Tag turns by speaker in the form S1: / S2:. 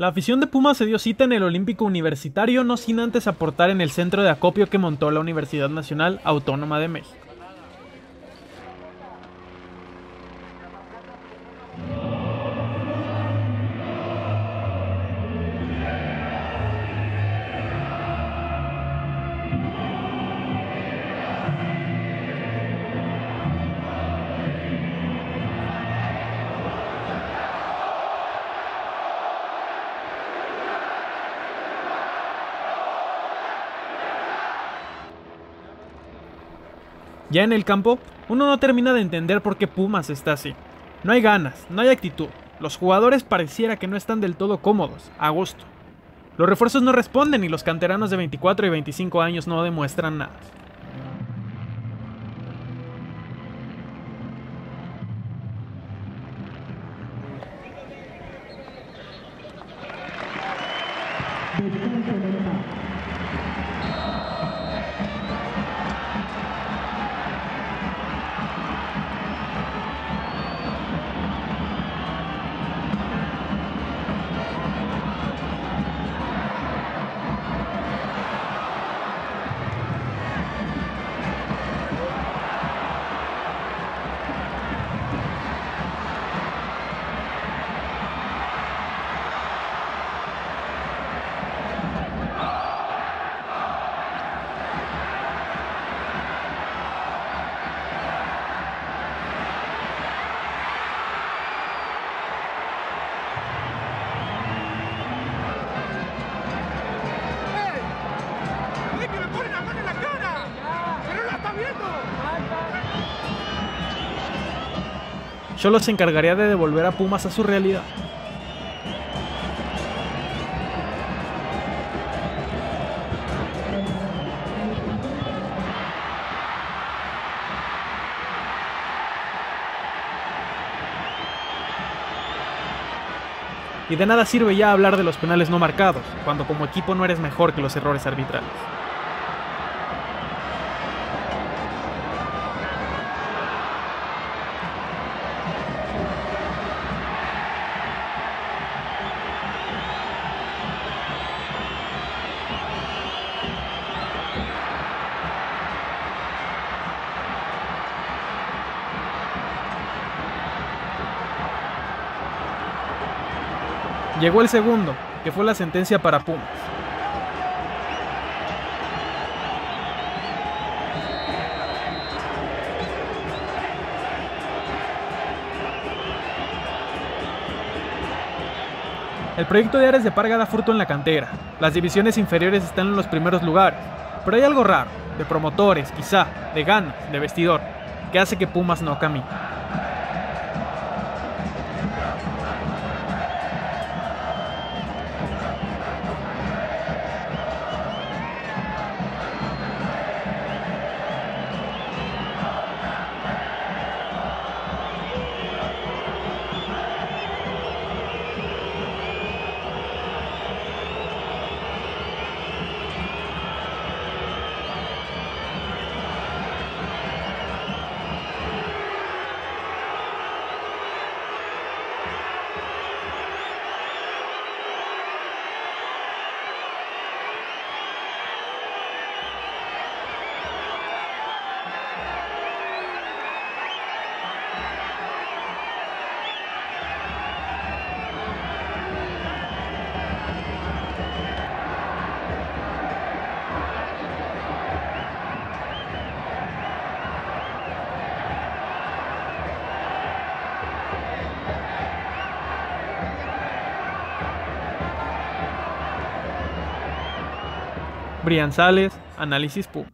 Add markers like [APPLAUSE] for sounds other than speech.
S1: La afición de Pumas se dio cita en el Olímpico Universitario no sin antes aportar en el centro de acopio que montó la Universidad Nacional Autónoma de México. Ya en el campo, uno no termina de entender por qué Pumas está así. No hay ganas, no hay actitud. Los jugadores pareciera que no están del todo cómodos, a gusto. Los refuerzos no responden y los canteranos de 24 y 25 años no demuestran nada. [LAUGHS] Solo se encargaría de devolver a Pumas a su realidad. Y de nada sirve ya hablar de los penales no marcados, cuando como equipo no eres mejor que los errores arbitrales. Llegó el segundo, que fue la sentencia para Pumas. El proyecto de Ares de Parga da fruto en la cantera. Las divisiones inferiores están en los primeros lugares. Pero hay algo raro, de promotores, quizá, de ganas, de vestidor, que hace que Pumas no camine. Brian Sales, Análisis PUM.